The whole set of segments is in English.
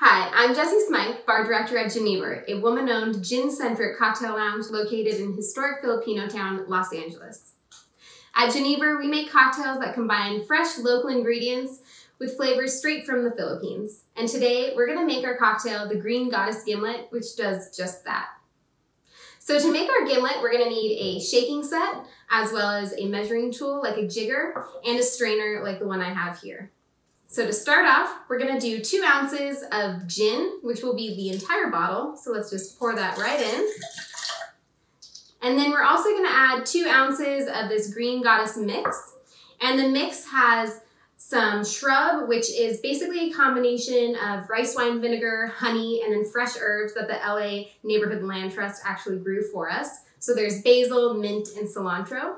Hi, I'm Jessie Smyth, bar director at Genever, a woman-owned gin-centric cocktail lounge located in historic Filipino town, Los Angeles. At Genever, we make cocktails that combine fresh local ingredients with flavors straight from the Philippines. And today, we're gonna make our cocktail, the Green Goddess Gimlet, which does just that. So to make our gimlet, we're gonna need a shaking set, as well as a measuring tool like a jigger, and a strainer like the one I have here. So to start off, we're gonna do two ounces of gin, which will be the entire bottle. So let's just pour that right in. And then we're also gonna add two ounces of this Green Goddess mix. And the mix has some shrub, which is basically a combination of rice wine vinegar, honey, and then fresh herbs that the LA Neighborhood Land Trust actually grew for us. So there's basil, mint, and cilantro.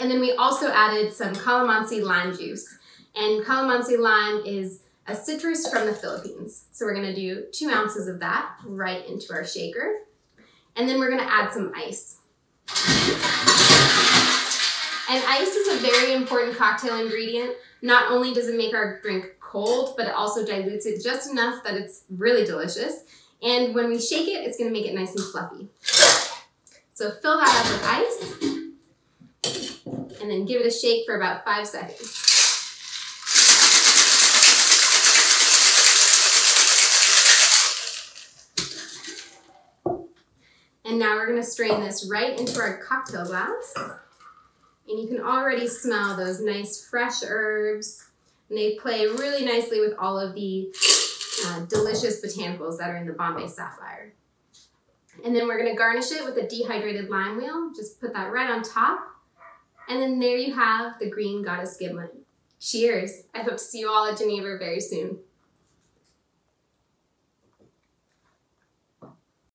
And then we also added some calamansi lime juice. And calamansi lime is a citrus from the Philippines. So we're gonna do two ounces of that right into our shaker. And then we're gonna add some ice. And ice is a very important cocktail ingredient. Not only does it make our drink cold, but it also dilutes it just enough that it's really delicious. And when we shake it, it's gonna make it nice and fluffy. So fill that up with ice and then give it a shake for about five seconds. And now we're gonna strain this right into our cocktail glass. And you can already smell those nice fresh herbs. And they play really nicely with all of the uh, delicious botanicals that are in the Bombay Sapphire. And then we're gonna garnish it with a dehydrated lime wheel. Just put that right on top. And then there you have the Green Goddess Gimlet. Cheers. I hope to see you all at Genever very soon.